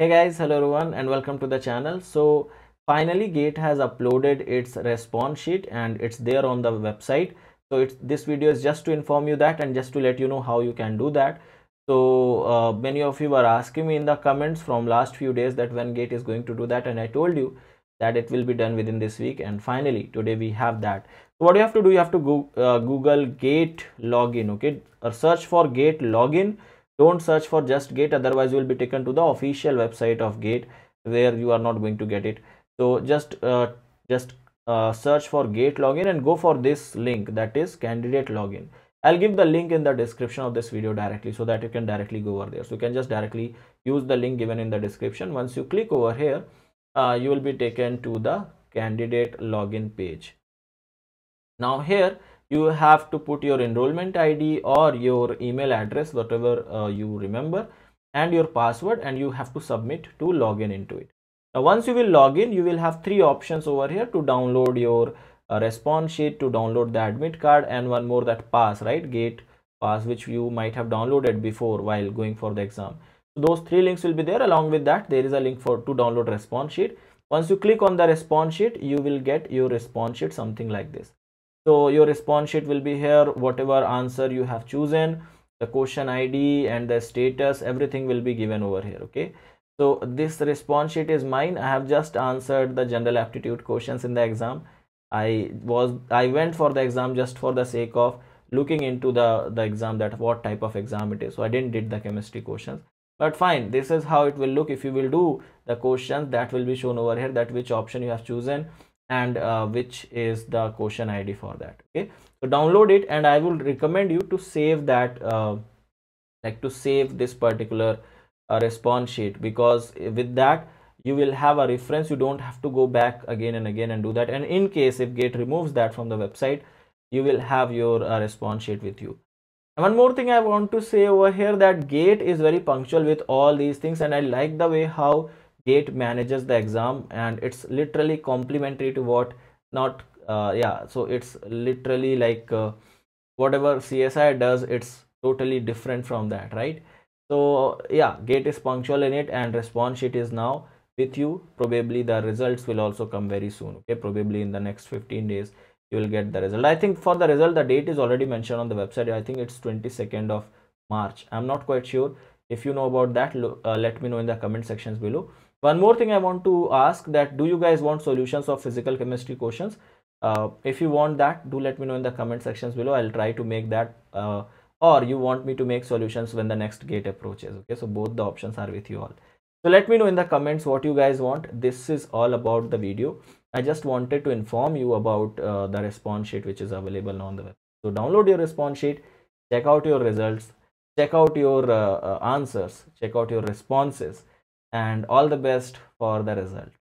hey guys hello everyone and welcome to the channel. So finally gate has uploaded its response sheet and it's there on the website. So it's this video is just to inform you that and just to let you know how you can do that. So uh, many of you were asking me in the comments from last few days that when gate is going to do that and i told you that it will be done within this week and finally today we have that. So what you have to do you have to go uh, google gate login okay? Or search for gate login don't search for just gate otherwise you will be taken to the official website of gate where you are not going to get it. So just uh, just uh, search for gate login and go for this link that is candidate login. I'll give the link in the description of this video directly so that you can directly go over there. So you can just directly use the link given in the description. Once you click over here uh, you will be taken to the candidate login page. Now here you have to put your enrollment id or your email address whatever uh, you remember and your password and you have to submit to login into it. Now once you will log in you will have three options over here to download your uh, response sheet to download the admit card and one more that pass right? Gate pass which you might have downloaded before while going for the exam. So those three links will be there. Along with that there is a link for to download response sheet. Once you click on the response sheet you will get your response sheet something like this so your response sheet will be here. Whatever answer you have chosen the question id and the status everything will be given over here okay? So this response sheet is mine. I have just answered the general aptitude questions in the exam. I was i went for the exam just for the sake of looking into the the exam that what type of exam it is. So i didn't did the chemistry questions. But fine this is how it will look if you will do the questions that will be shown over here that which option you have chosen and uh, which is the question id for that okay? So download it and i will recommend you to save that uh, like to save this particular uh, response sheet because with that you will have a reference. You don't have to go back again and again and do that. And in case if gate removes that from the website you will have your uh, response sheet with you. And one more thing i want to say over here that gate is very punctual with all these things and i like the way how gate manages the exam and it's literally complementary to what not uh, yeah so it's literally like uh, whatever CSIR does it's totally different from that right? So yeah gate is punctual in it and response sheet is now with you. Probably the results will also come very soon okay? Probably in the next 15 days you will get the result. I think for the result the date is already mentioned on the website. I think it's 22nd of march. I'm not quite sure. If you know about that uh, let me know in the comment sections below one more thing i want to ask that do you guys want solutions of physical chemistry questions? Uh, if you want that do let me know in the comment sections below. I'll try to make that uh, or you want me to make solutions when the next gate approaches okay? So both the options are with you all. So let me know in the comments what you guys want. This is all about the video. I just wanted to inform you about uh, the response sheet which is available on the web. So download your response sheet check out your results check out your uh, uh, answers check out your responses and all the best for the result